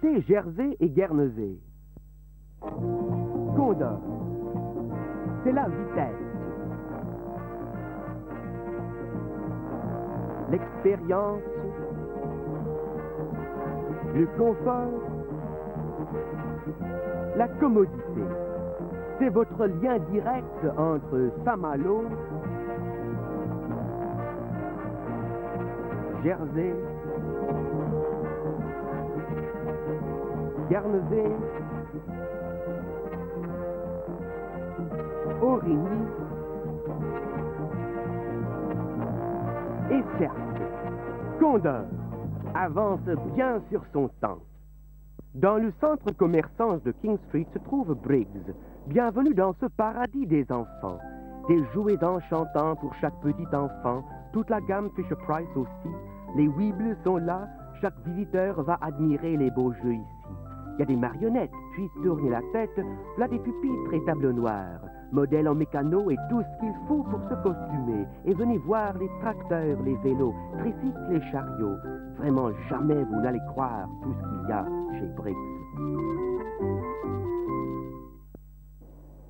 Visitez Jersey et Guernesey. Condor. C'est la vitesse. L'expérience. Le confort. La commodité. C'est votre lien direct entre Saint-Malo, Jersey, Guernesey, Origny et certes, Condor avance bien sur son temps. Dans le centre commerçant de King Street se trouve Briggs. Bienvenue dans ce paradis des enfants. Des jouets enchantants pour chaque petit enfant, toute la gamme Fisher Price aussi. Les Weebles sont là, chaque visiteur va admirer les beaux jeux ici. Il y a des marionnettes, puis tournez la tête, là des pupitres et tableaux noirs, modèles en mécano et tout ce qu'il faut pour se costumer. Et venez voir les tracteurs, les vélos, tricycles et chariots. Vraiment, jamais vous n'allez croire tout ce qu'il y a chez Briggs.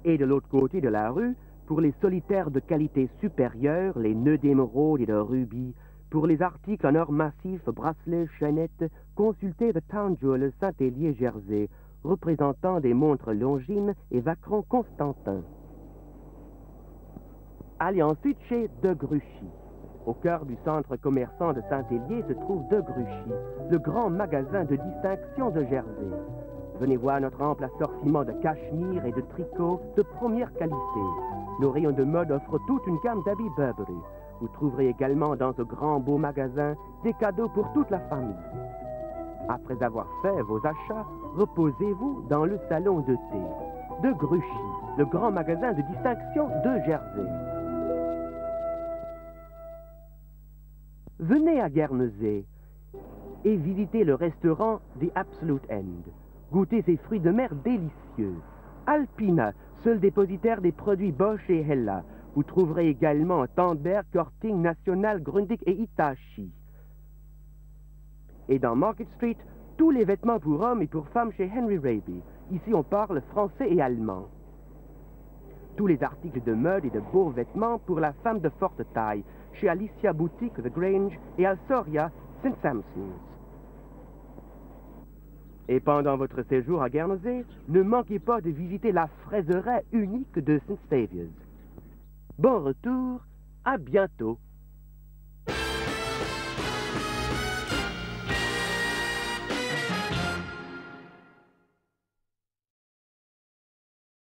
Et de l'autre côté de la rue, pour les solitaires de qualité supérieure, les nœuds d'émeraude et de rubis, pour les articles en or massif, bracelets, chaînettes, consultez The Town Jewel Saint-Hélier Jersey, représentant des montres Longines et Vacron Constantin. Allez ensuite chez De Gruchy. Au cœur du centre commerçant de Saint-Hélier se trouve De Gruchy, le grand magasin de distinction de Jersey. Venez voir notre ample assortiment de cachemire et de tricots de première qualité. Nos rayons de mode offrent toute une gamme d'habits Burberry. Vous trouverez également dans ce grand beau magasin des cadeaux pour toute la famille. Après avoir fait vos achats, reposez-vous dans le salon de thé de Gruchy, le grand magasin de distinction de Jersey. Venez à Guernesey et visitez le restaurant The Absolute End. Goûtez ces fruits de mer délicieux. Alpina, seul dépositaire des produits Bosch et Hella. Vous trouverez également Tandberg, Korting, National, Grundig et Hitachi. Et dans Market Street, tous les vêtements pour hommes et pour femmes chez Henry Raby. Ici, on parle français et allemand. Tous les articles de mode et de beaux vêtements pour la femme de forte taille, chez Alicia Boutique The Grange et Alsoria St. Sampson's. Et pendant votre séjour à Guernsey, ne manquez pas de visiter la fraiseraie unique de St. Saviour's. Bon retour, à bientôt.